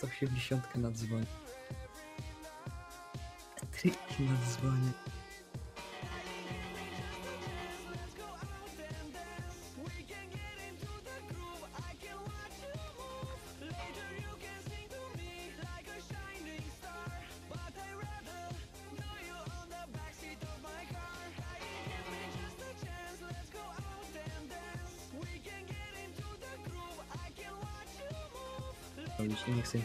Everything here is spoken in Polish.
180 na dzwonie. Triki na Tinha que ser